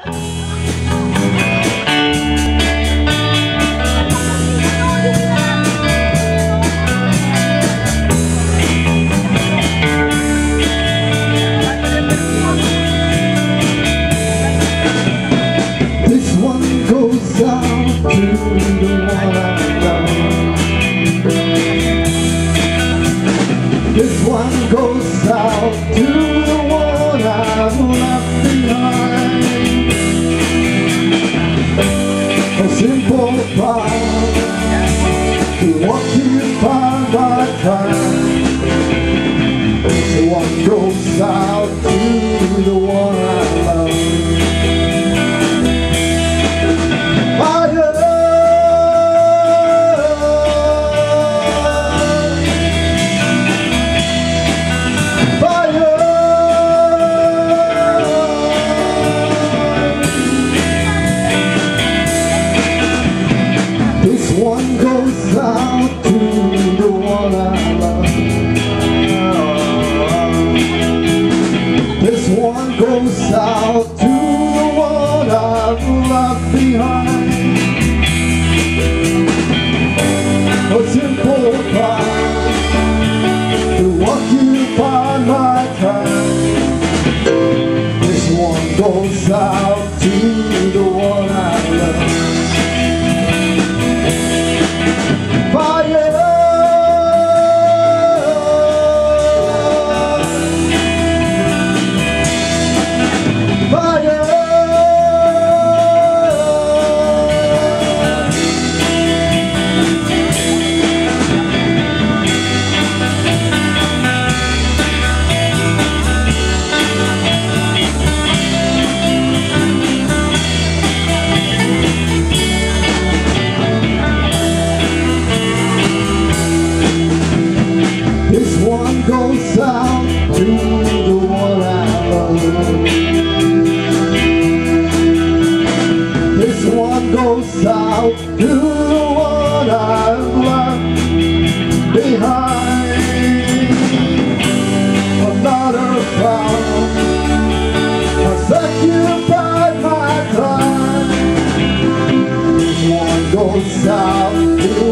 This one goes out to occupy my time. One goes out to the one I love. This one to the one I love. This one goes out to the one I've left behind. A simple to occupy my time. This one goes out goes out to the one I love. This one goes out to the one I left behind. Another occupied my time. This one goes out